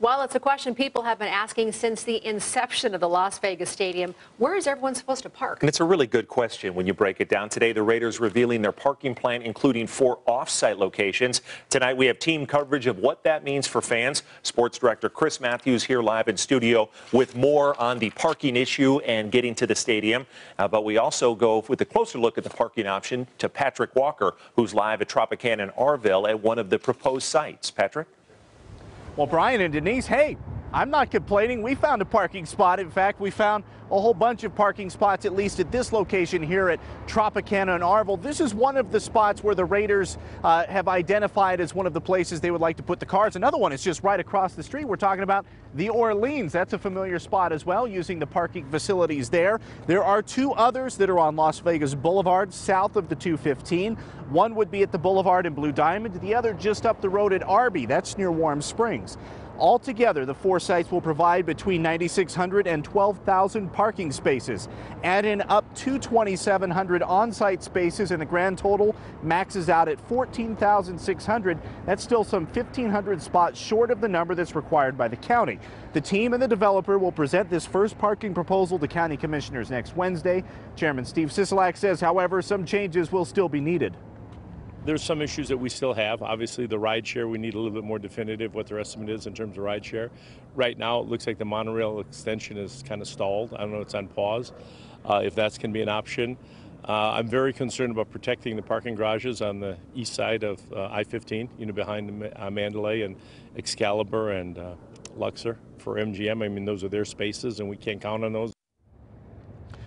Well, it's a question people have been asking since the inception of the Las Vegas Stadium. Where is everyone supposed to park? And it's a really good question when you break it down. Today, the Raiders revealing their parking plan, including four off-site locations. Tonight, we have team coverage of what that means for fans. Sports director Chris Matthews here live in studio with more on the parking issue and getting to the stadium. Uh, but we also go with a closer look at the parking option to Patrick Walker, who's live at Tropicana in Arville at one of the proposed sites. Patrick? Well, Brian and Denise, hey, I'm not complaining. We found a parking spot. In fact, we found a whole bunch of parking spots, at least at this location here at Tropicana and Arville. This is one of the spots where the Raiders uh, have identified as one of the places they would like to put the cars. Another one is just right across the street. We're talking about the Orleans. That's a familiar spot as well, using the parking facilities there. There are two others that are on Las Vegas Boulevard, south of the 215. One would be at the Boulevard in Blue Diamond, the other just up the road at Arby. That's near Warm Springs. Altogether, the four sites will provide between 9,600 and 12,000 parking spaces. Add in up to 2,700 on-site spaces, and the grand total maxes out at 14,600. That's still some 1,500 spots short of the number that's required by the county. The team and the developer will present this first parking proposal to county commissioners next Wednesday. Chairman Steve Sisolak says, however, some changes will still be needed there's some issues that we still have. Obviously, the ride share, we need a little bit more definitive what their estimate is in terms of ride share. Right now, it looks like the monorail extension is kind of stalled. I don't know, it's on pause. Uh, if that's to be an option. Uh, I'm very concerned about protecting the parking garages on the east side of uh, I-15, you know, behind uh, Mandalay and Excalibur and uh, Luxor for MGM. I mean, those are their spaces, and we can't count on those.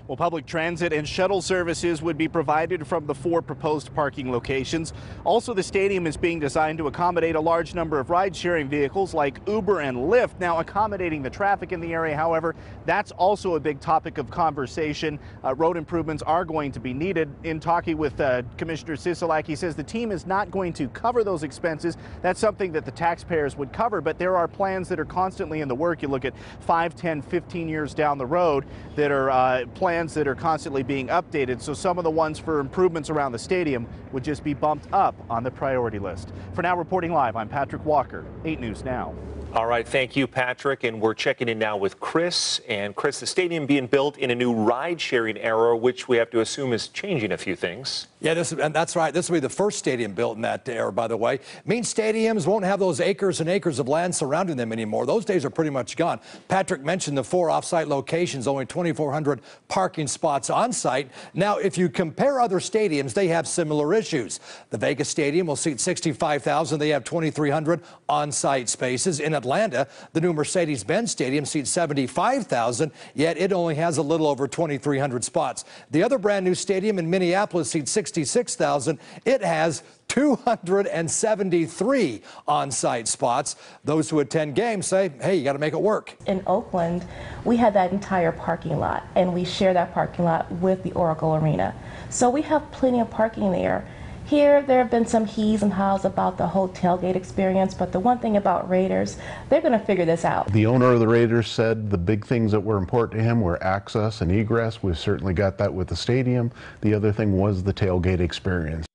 Well, public transit and shuttle services would be provided from the four proposed parking locations. Also, the stadium is being designed to accommodate a large number of ride-sharing vehicles like Uber and Lyft. Now, accommodating the traffic in the area, however, that's also a big topic of conversation. Uh, road improvements are going to be needed. In talking with uh, Commissioner Sisolak, he says the team is not going to cover those expenses. That's something that the taxpayers would cover, but there are plans that are constantly in the work. You look at 5, 10, 15 years down the road that are uh, planned plans that are constantly being updated, so some of the ones for improvements around the stadium would just be bumped up on the priority list. For now, reporting live, I'm Patrick Walker, 8 News Now. All right, thank you, Patrick. And we're checking in now with Chris. And Chris, the stadium being built in a new ride-sharing era, which we have to assume is changing a few things. Yeah, this, and that's right. This will be the first stadium built in that era, by the way. Means stadiums won't have those acres and acres of land surrounding them anymore. Those days are pretty much gone. Patrick mentioned the four off-site locations, only 2,400 parking spots on site. Now, if you compare other stadiums, they have similar issues. The Vegas Stadium will seat 65,000. They have 2,300 on-site spaces. In Atlanta, the new Mercedes-Benz Stadium seats 75,000, yet it only has a little over 2,300 spots. The other brand new stadium in Minneapolis seats 66,000. It has 273 on-site spots. Those who attend games say, hey, you got to make it work. In Oakland, we had that entire parking lot, and we share that parking lot with the Oracle Arena. So we have plenty of parking there. Here, there have been some he's and haws about the whole tailgate experience, but the one thing about Raiders, they're going to figure this out. The owner of the Raiders said the big things that were important to him were access and egress. We've certainly got that with the stadium. The other thing was the tailgate experience.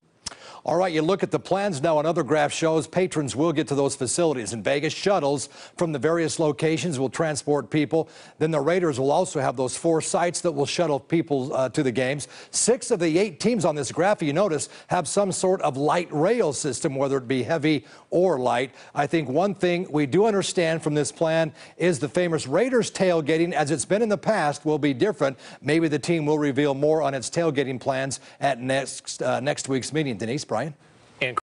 All right, you look at the plans now. Another graph shows patrons will get to those facilities. In Vegas, shuttles from the various locations will transport people. Then the Raiders will also have those four sites that will shuttle people uh, to the games. Six of the eight teams on this graph, you notice, have some sort of light rail system, whether it be heavy or light. I think one thing we do understand from this plan is the famous Raiders tailgating, as it's been in the past, will be different. Maybe the team will reveal more on its tailgating plans at next, uh, next week's meeting. Denise? Brian?